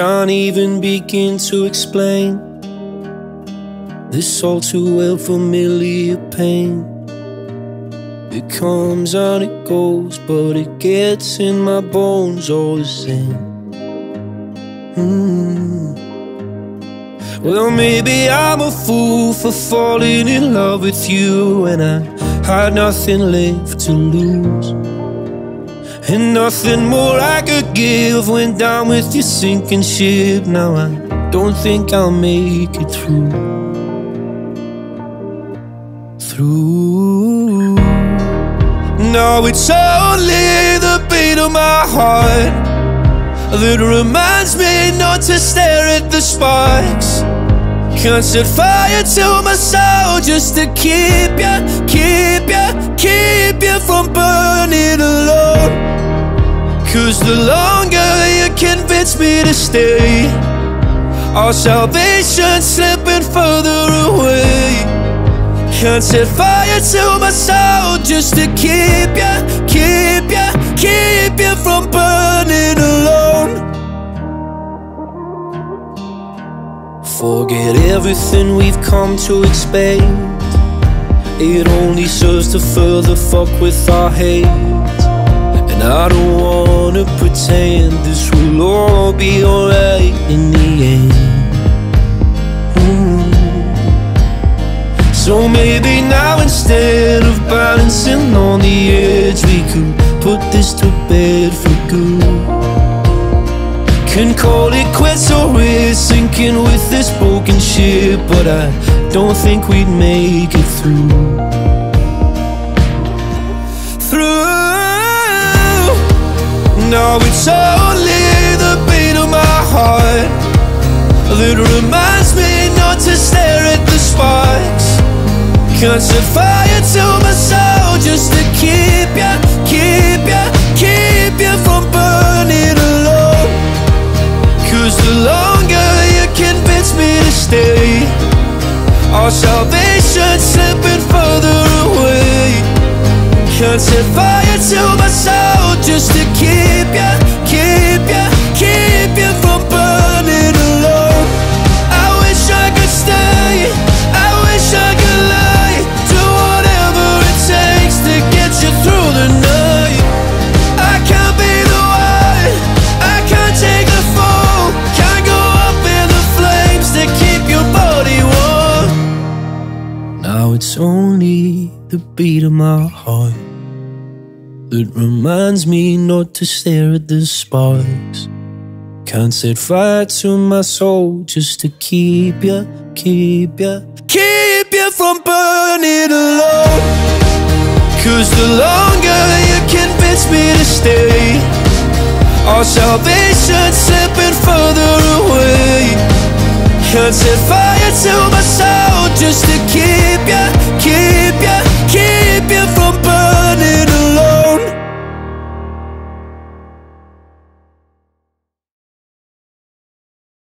can't even begin to explain this all too well familiar pain. It comes and it goes, but it gets in my bones all the same. Mm. Well, maybe I'm a fool for falling in love with you when I had nothing left to lose. And nothing more I could give went down with your sinking ship. Now I don't think I'll make it through. Through. Now it's only the beat of my heart that reminds me not to stare at the sparks. Can't set fire to my soul just to keep ya, keep ya, keep ya from burning alone. Cause the longer you convince me to stay, our salvation's slipping further away. Can't set fire to my soul just to keep ya, Forget everything we've come to expect. It only serves to further fuck with our hate. And I don't wanna pretend this will all be alright in the end. Mm. So maybe now Can call it quits or we're sinking with this broken ship But I don't think we'd make it through. Through. Now it's only the beat of my heart That reminds me not to stare at the sparks. Can't set fire to my soul Can't set fire to my soul just to keep ya, keep ya, keep ya from burning alone. I wish I could stay, I wish I could love. through the night I can't be the one I can't take the fall Can't go up in the flames To keep your body warm Now it's only the beat of my heart That reminds me not to stare at the sparks. Can't set fire to my soul Just to keep ya, keep ya Keep ya from burning alone. Cause the longer you convince me to stay Our salvation's slipping further away. Can't set fire to my soul just to keep ya, keep